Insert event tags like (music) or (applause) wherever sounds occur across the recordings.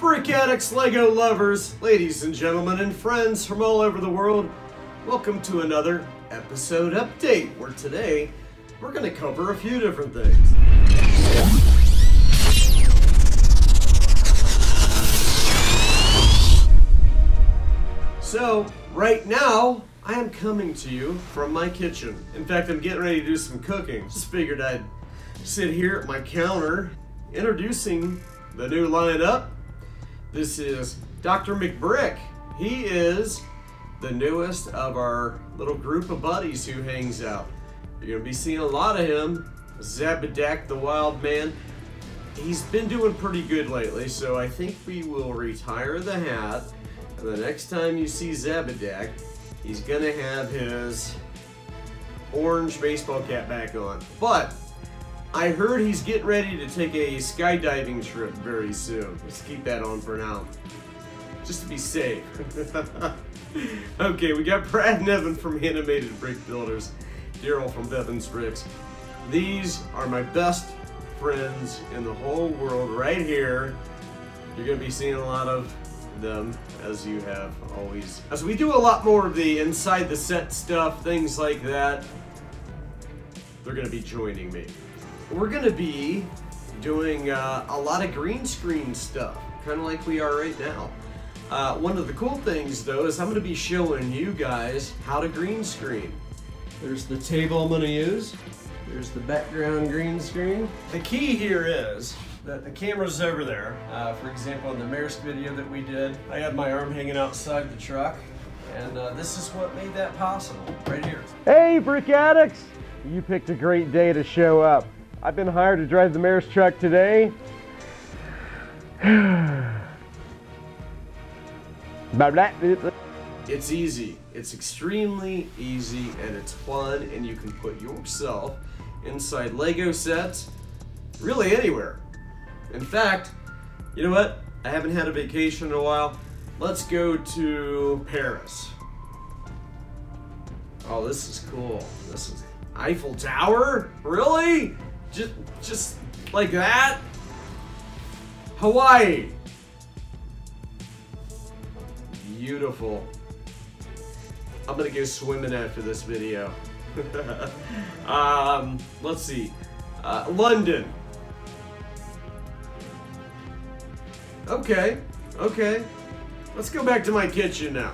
Brick Addicts, Lego lovers, ladies and gentlemen, and friends from all over the world, welcome to another episode update where today we're going to cover a few different things. So, right now, I am coming to you from my kitchen. In fact, I'm getting ready to do some cooking. Just figured I'd sit here at my counter introducing the new lineup. This is Dr. McBrick. He is the newest of our little group of buddies who hangs out. You're gonna be seeing a lot of him. Zabadak the Wild Man. He's been doing pretty good lately, so I think we will retire the hat. And the next time you see Zabadak, he's gonna have his orange baseball cap back on. But I heard he's getting ready to take a skydiving trip very soon. Let's keep that on for now. Just to be safe. (laughs) okay, we got Brad Nevin from Animated Brick Builders. Daryl from Bevins Bricks. These are my best friends in the whole world right here. You're going to be seeing a lot of them as you have always. As we do a lot more of the inside the set stuff, things like that, they're going to be joining me we're going to be doing uh, a lot of green screen stuff, kind of like we are right now. Uh, one of the cool things though is I'm going to be showing you guys how to green screen. There's the table I'm going to use. There's the background green screen. The key here is that the camera's over there. Uh, for example, in the Maersk video that we did, I had my arm hanging outside the truck. And uh, this is what made that possible, right here. Hey, Brick Addicts! You picked a great day to show up. I've been hired to drive the Maersk truck today. (sighs) it's easy. It's extremely easy and it's fun and you can put yourself inside Lego sets really anywhere. In fact, you know what? I haven't had a vacation in a while. Let's go to Paris. Oh, this is cool. This is Eiffel Tower? Really? Just, just like that? Hawaii. Beautiful. I'm gonna go swimming after this video. (laughs) um, let's see. Uh, London. Okay, okay. Let's go back to my kitchen now.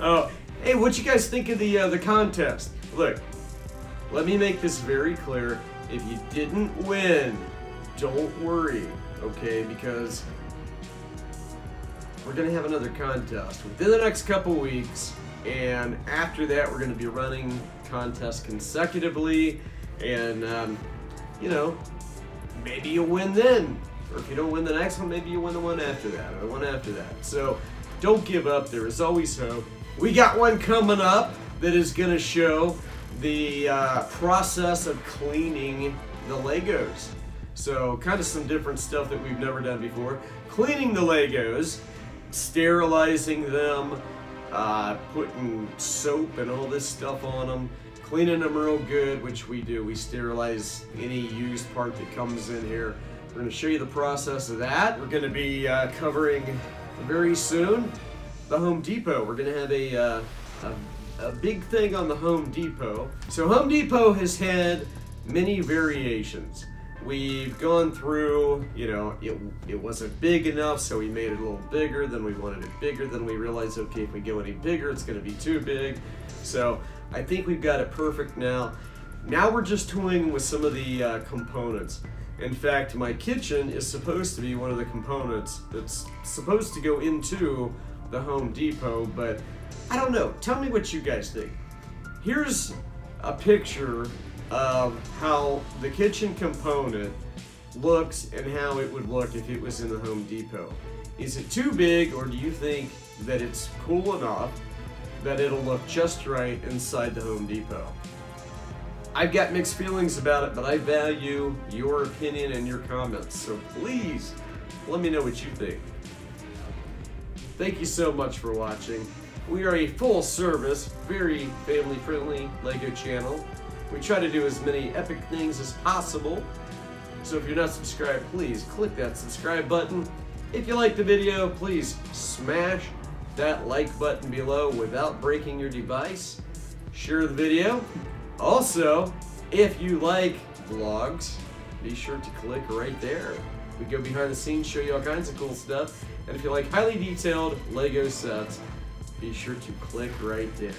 Oh, hey, what you guys think of the uh, the contest? Look, let me make this very clear. If you didn't win, don't worry, okay? Because we're gonna have another contest within the next couple weeks, and after that, we're gonna be running contests consecutively, and um, you know, maybe you'll win then, or if you don't win the next one, maybe you win the one after that, or the one after that. So don't give up. There is always hope. We got one coming up that is gonna show the uh, process of cleaning the Legos. So kind of some different stuff that we've never done before. Cleaning the Legos, sterilizing them, uh, putting soap and all this stuff on them, cleaning them real good, which we do. We sterilize any used part that comes in here. We're going to show you the process of that. We're going to be uh, covering very soon the Home Depot. We're going to have a, uh, a a big thing on the Home Depot. So Home Depot has had many variations. We've gone through, you know, it, it wasn't big enough, so we made it a little bigger, then we wanted it bigger, then we realized, okay, if we go any bigger, it's gonna be too big. So I think we've got it perfect now. Now we're just toying with some of the uh, components. In fact, my kitchen is supposed to be one of the components that's supposed to go into the Home Depot, but I don't know. Tell me what you guys think. Here's a picture of how the kitchen component looks and how it would look if it was in the Home Depot. Is it too big or do you think that it's cool enough that it'll look just right inside the Home Depot? I've got mixed feelings about it, but I value your opinion and your comments, so please let me know what you think. Thank you so much for watching. We are a full service, very family friendly LEGO channel. We try to do as many epic things as possible. So if you're not subscribed, please click that subscribe button. If you like the video, please smash that like button below without breaking your device. Share the video. Also, if you like vlogs, be sure to click right there. We go behind the scenes, show you all kinds of cool stuff. And if you like highly detailed Lego sets, be sure to click right there.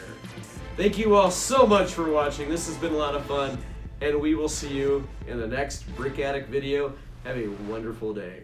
Thank you all so much for watching. This has been a lot of fun, and we will see you in the next Brick Addict video. Have a wonderful day.